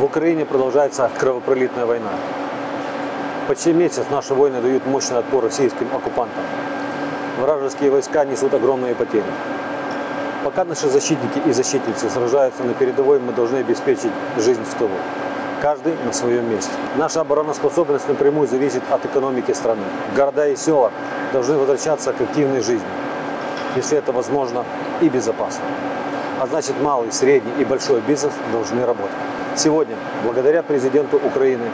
В Украине продолжается кровопролитная война. Почти месяц наши воины дают мощный отпор российским оккупантам. Вражеские войска несут огромные потери. Пока наши защитники и защитницы сражаются на передовой, мы должны обеспечить жизнь в тылу. Каждый на своем месте. Наша обороноспособность напрямую зависит от экономики страны. Города и села должны возвращаться к активной жизни, если это возможно и безопасно. А значит, малый, средний и большой бизнес должны работать. Сегодня, благодаря президенту Украины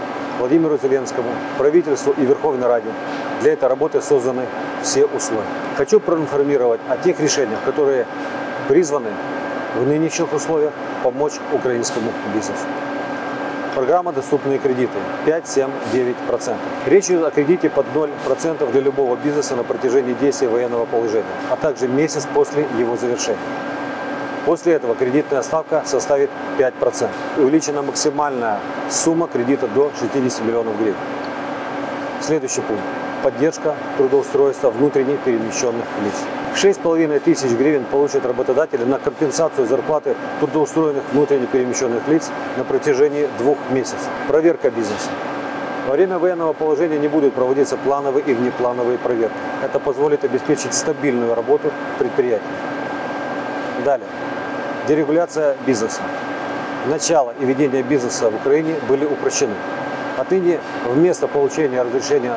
Владимиру Зеленскому, правительству и Верховной Раде, для этой работы созданы все условия. Хочу проинформировать о тех решениях, которые призваны в нынешних условиях помочь украинскому бизнесу. Программа «Доступные кредиты» 5, 7, 9%. Речь идет о кредите под 0% для любого бизнеса на протяжении действия военного положения, а также месяц после его завершения. После этого кредитная ставка составит 5%. Увеличена максимальная сумма кредита до 60 миллионов гривен. Следующий пункт. Поддержка трудоустройства внутренне перемещенных лиц. 6,5 тысяч гривен получат работодатели на компенсацию зарплаты трудоустроенных внутренне перемещенных лиц на протяжении двух месяцев. Проверка бизнеса. Во время военного положения не будут проводиться плановые и внеплановые проверки. Это позволит обеспечить стабильную работу предприятий. Далее. Дерегуляция бизнеса. Начало и ведение бизнеса в Украине были упрощены. Отныне вместо получения разрешения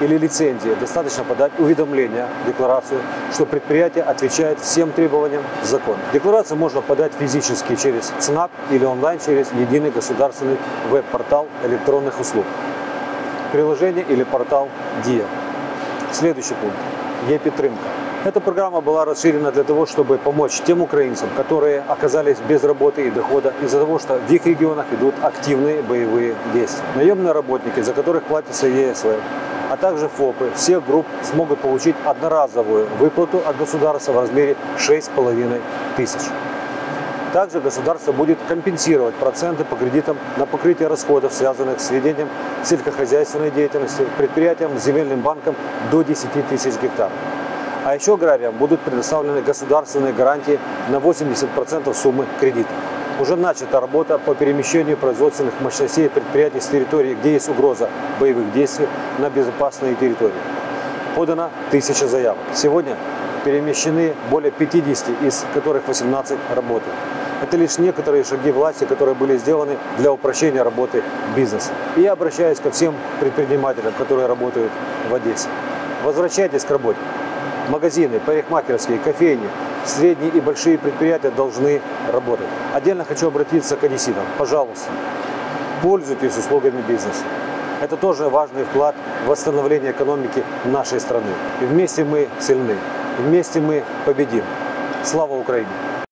или лицензии достаточно подать уведомление, декларацию, что предприятие отвечает всем требованиям закона. Декларацию можно подать физически через ЦНАП или онлайн через единый государственный веб-портал электронных услуг. Приложение или портал ДИА. Следующий пункт. Е-підтримка. Эта программа была расширена для того, чтобы помочь тем украинцам, которые оказались без работы и дохода из-за того, что в их регионах идут активные боевые действия. Наемные работники, за которых платится ЕСВ, а также ФОПы всех групп смогут получить одноразовую выплату от государства в размере 6,5 тысяч. Также государство будет компенсировать проценты по кредитам на покрытие расходов, связанных с ведением сельскохозяйственной деятельности предприятиям, земельным банкам до 10 тысяч гектаров. А еще аграриям будут предоставлены государственные гарантии на 80% суммы кредита. Уже начата работа по перемещению производственных мощностей предприятий с территории, где есть угроза боевых действий, на безопасные территории. Подано тысяча заявок. Сегодня перемещены более 50, из которых 18 работают. Это лишь некоторые шаги власти, которые были сделаны для упрощения работы бизнеса. И я обращаюсь ко всем предпринимателям, которые работают в Одессе. Возвращайтесь к работе. Магазины, парикмахерские, кофейни, средние и большие предприятия должны работать. Отдельно хочу обратиться к одесситам. Пожалуйста, пользуйтесь услугами бизнеса. Это тоже важный вклад в восстановление экономики нашей страны. И вместе мы сильны. Вместе мы победим. Слава Украине!